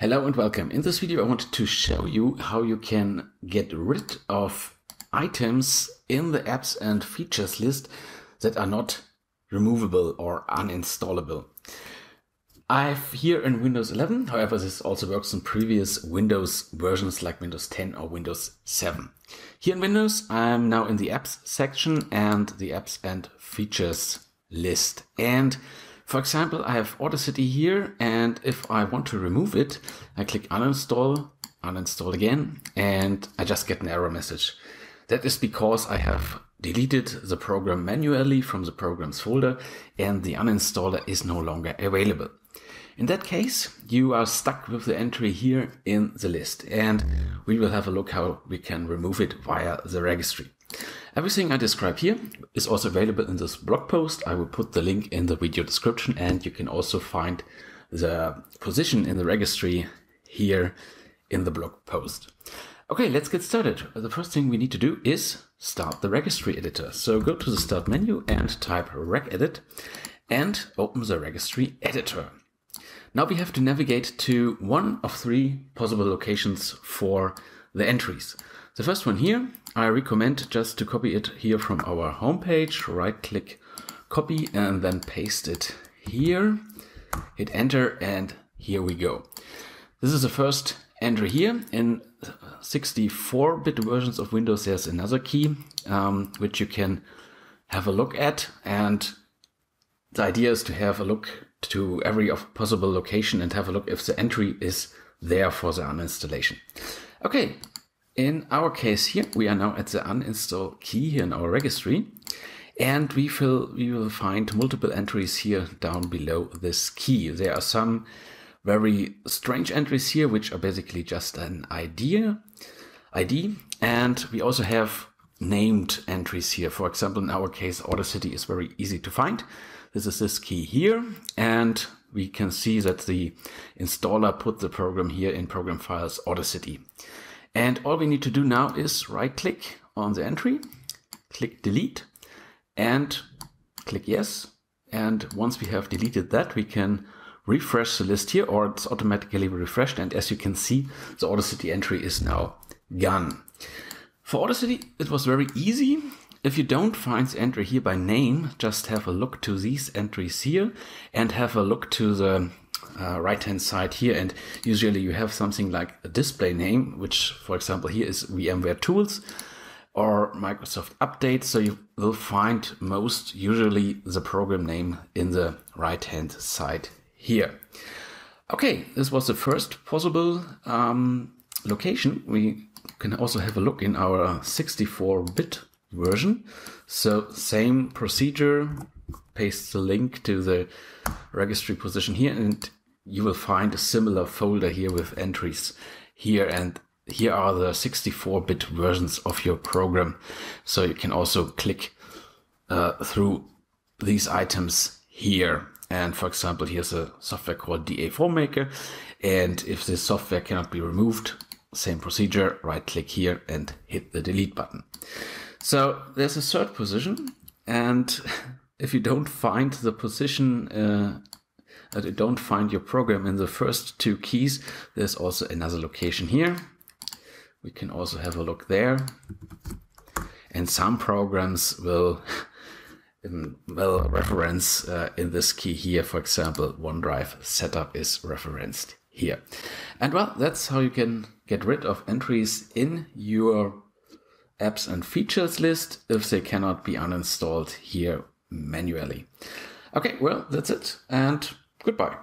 Hello and welcome. In this video I wanted to show you how you can get rid of items in the apps and features list that are not removable or uninstallable. I've here in Windows 11, however this also works in previous Windows versions like Windows 10 or Windows 7. Here in Windows I'm now in the apps section and the apps and features list and for example, I have Audacity here, and if I want to remove it, I click uninstall, uninstall again, and I just get an error message. That is because I have deleted the program manually from the programs folder and the uninstaller is no longer available. In that case, you are stuck with the entry here in the list and we will have a look how we can remove it via the registry. Everything I describe here is also available in this blog post. I will put the link in the video description and you can also find the position in the registry here in the blog post. Okay, let's get started. The first thing we need to do is start the registry editor. So go to the start menu and type regedit and open the registry editor. Now we have to navigate to one of three possible locations for the entries. The first one here, I recommend just to copy it here from our homepage, right click, copy and then paste it here, hit enter and here we go. This is the first entry here. In 64-bit versions of Windows, there's another key, um, which you can have a look at. And the idea is to have a look to every of possible location and have a look if the entry is there for the uninstallation. Okay, in our case here, we are now at the uninstall key here in our registry. And we will, we will find multiple entries here down below this key. There are some very strange entries here, which are basically just an idea, ID. And we also have named entries here. For example, in our case, Audacity is very easy to find. This is this key here. And we can see that the installer put the program here in program files Audacity. And all we need to do now is right click on the entry, click delete and click yes. And once we have deleted that, we can refresh the list here or it's automatically refreshed. And as you can see, the Audacity entry is now gone. For Audacity, it was very easy. If you don't find the entry here by name, just have a look to these entries here and have a look to the uh, right hand side here and usually you have something like a display name which for example here is VMware tools or Microsoft update. So you will find most usually the program name in the right hand side here. Okay this was the first possible um, location. We can also have a look in our 64-bit version. So same procedure paste the link to the registry position here and you will find a similar folder here with entries here and here are the 64-bit versions of your program. So you can also click uh, through these items here. And for example, here's a software called DA4 Maker. And if this software cannot be removed, same procedure, right click here and hit the delete button. So there's a third position. And if you don't find the position uh, that you don't find your program in the first two keys, there's also another location here. We can also have a look there. And some programs will well reference uh, in this key here. For example, OneDrive setup is referenced here. And well, that's how you can get rid of entries in your apps and features list if they cannot be uninstalled here manually. Okay, well, that's it. And Goodbye.